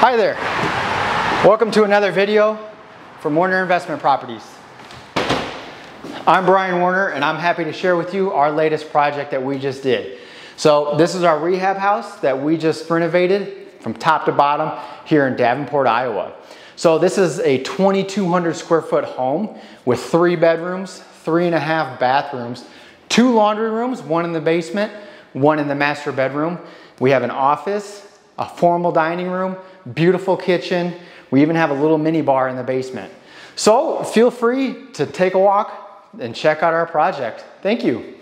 Hi there. Welcome to another video from Werner Investment Properties. I'm Brian Werner and I'm happy to share with you our latest project that we just did. So this is our rehab house that we just renovated from top to bottom here in Davenport, Iowa. So this is a 2,200 square foot home with three bedrooms, three and a half bathrooms, two laundry rooms, one in the basement, one in the master bedroom. We have an office, a formal dining room, beautiful kitchen. We even have a little mini bar in the basement. So feel free to take a walk and check out our project. Thank you.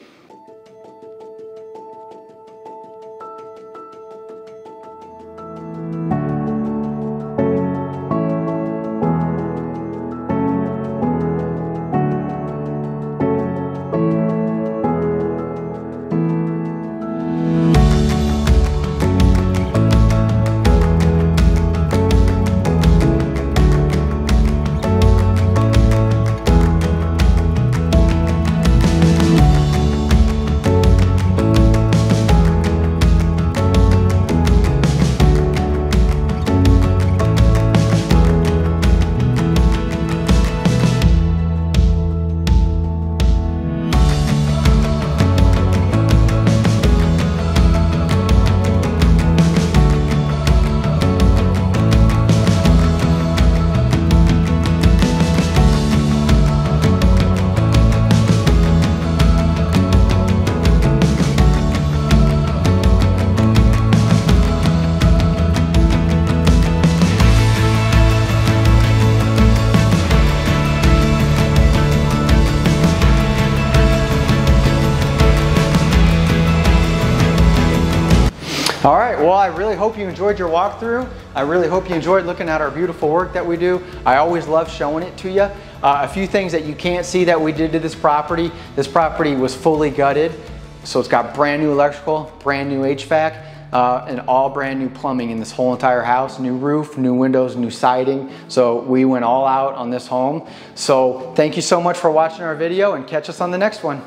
All right, well, I really hope you enjoyed your walkthrough. I really hope you enjoyed looking at our beautiful work that we do. I always love showing it to you. Uh, a few things that you can't see that we did to this property. This property was fully gutted, so it's got brand new electrical, brand new HVAC, uh, and all brand new plumbing in this whole entire house. New roof, new windows, new siding. So we went all out on this home. So thank you so much for watching our video and catch us on the next one.